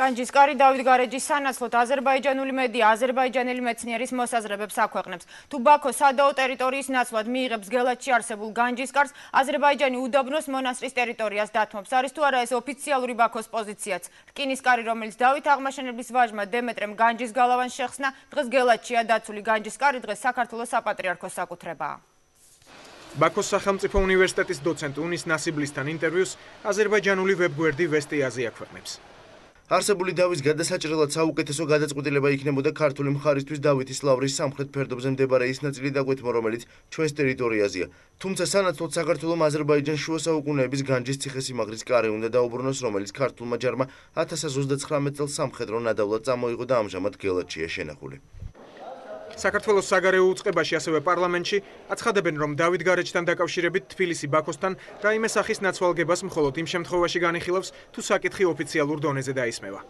განჯისკარი დავით გარეჯის სანაცვლოდ აზერბაიჯანული მედია აზერბაიჯანელი მეცნიერის მოსაზრებებს აქვეყნებს. თუ ბაქო სადაო ტერიტორიის ნაცვლად მიიღებს გელათში არსებულ განჯისკარს, აზერბაიჯანი უდაბნოს მონასტრის ტერიტორიას დათმობს. არის თუ არა ეს ოფიციალური ბაქოს პოზიციაც? რკინისკარი, რომელიც დავით აღმაშენებლის ვაჟმა დემეტრემ განჯის გალავანს შეხსნა, დღეს გელათშია დაცული განჯისკარი, დღეს საქართველოს საპატრიარქოს საკუთრებაა. ბაქოს სახელმწიფო უნივერსიტეტის დოცენტ უნის ნასიბლისთან ინტერვიუს აზერბაიჯანული ვებგვერდი ვესტი აზია ქვეყნებს. არსებული დავის გადასაჭრელად საუკეთესო გადაწყვეტილება იქნებოდა ქართული მხარისთვის დავითის ლავრის სამხრეთ ფერდობზე მდებარე ის ნაწილი დაგვეთმო, რომელიც ჩვენს ტერიტორიაზეა. თუმცა სანაცვლოდ საქართველოს აზერბაიჯანს შუა საუკუნეების განჯის ციხესიმაგრის კარი უნდა დაუბრუნოს, რომელიც ქართულმა ჯარმა 1039 წელს სამხედრო ნადავლად წამოიღო და ამჟამად გელათშია შენახული. საქართველოს საგარეო უწყებაში ასევე პარლამენტში აცხადებენ, რომ დავით გარეჯთან დაკავშირებით თბილისი ბაქოსთან რაიმე სახის ნაცვალგებას მხოლოდ იმ შემთხვევაში განიხილავს, თუ საკითხი ოფიციალურ დონეზე დაისმევა.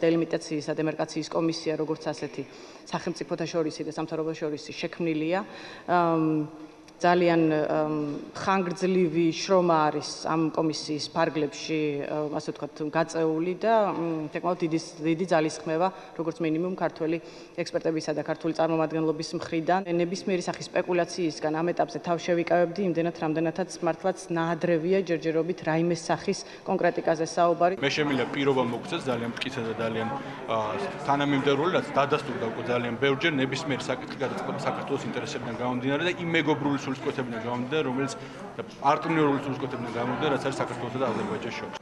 დელიმიტაციის და დემარკაციის კომისია როგორც ასეთი სახელმწიფოთა შორისი და სამთავრობო შორისი შექმნილია. ძალიან ხანგრძლივი შრომა არის ამ კომისიის ფარგლებში, ასე ვთქვათ, გაწეული და თეკმაოდ დიდი დიდი ძალისხმევა, როგორც მინიმუმ ქართველი ექსპერტებისა და ქართული წარმომადგენლობის მხრიდან. ნებისმიერი სახის სპეკულაციისგან ამ ეტაპზე თავ შევიკავებდი, იმდენად რამდენადაც მართლაც ნაადრევია ჯერჯერობით რაიმე სახის კონკრეტიკაზე საუბარი. მე შემიძლია პირობა მოგწეს ძალიან მტკიცე და ძალიან თანამიმდევრული, რაც დადასტურდა უკვე ძალიან ბევრჯერ ნებისმიერი საკითხი გადაწყვეტა საქართველოს ინტერესებიდან გამომდინარე და იმ მეგობრული სულისკვეთებიდან გამომდინარე, რომელიც პარტნიორული სულისკვეთებიდან გამომდინარე, რაც არის საქართველოსა და აზერბაიჯანის შორის.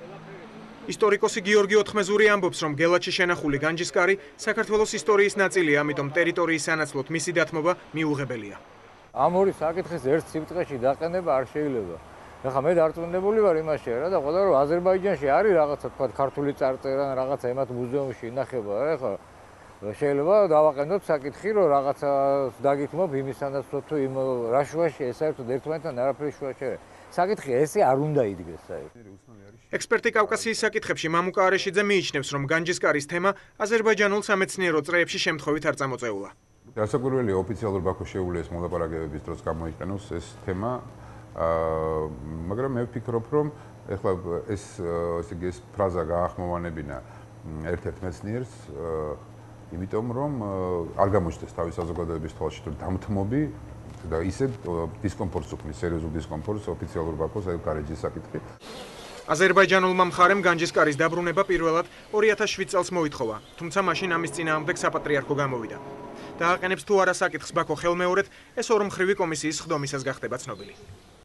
ისტორიკოსი გიორგი ოთხმეზური ამბობს, რომ გელათში შენახული განჯისკარი საქართველოს ისტორიის ნაწილია, ამიტომ ტერიტორიის სანაცვლოდ მისი დათმობა მიუღებელია. ამ ორი საკითხის ერთ სიმწყეში დაყენება არ შეიძლება. ეხლა მე დარწმუნებული ვარ იმაში რა და ყველა რომ აზერბაიჯანში არის რაღაცა თქვა ქართული წარწერა რაღაცა ემათ მუზეუმში ინახება რა ეხლა შეიძლება დავაყენოთ საკითხი, რომ რაღაცა დაგითმობ იმისთანაც, თუ იმ რა შუაში საერთოდ ერთმანეთთან არაფერი შუაში არ არის. საკითხი ესე არ უნდა იდგეს საერთოდ. ექსპერტი კავკასიის საკითხებში მამუკა არეშიძე მიიჩნევს, რომ განჯისკარის თემა აზერბაიჯანულ სამეცნიერო წრეებში შემთხვევით არ წამოწეულა. გასაკვირველი ოფიციალურ ბაქოს შეულიეს მოლაპარაკებების დროს გამოიყენოს ეს თემა. აა მაგრამ მე ვფიქრობ, რომ ეხლა ეს ესე იგი ეს ფრაზა გაახმოვანებინა ერთ-ერთ მეცნიერს აა იმიტომ რომ არ გამოჩნდეს თავის საზოგადოების თვალში თუ დამთმობი და ისე დისკომფორტს უქმნის სერიოზულ დისკომფორტს ოფიციალურ ბაქოს აი გარეჯის საკითხი აზერბაიჯანულმა მხარემ განჯისკარის დაბრუნება პირველად 2007 წელს მოითხოვა, თუმცა მაშინ ამის წინააღმდეგ საპატრიარქო გამოვიდა. დააყენებს თუ არა საკითხს ბაქო ხელმეორედ, ეს ორმხრივი კომისიის ხდომისას გახდება ცნობილი.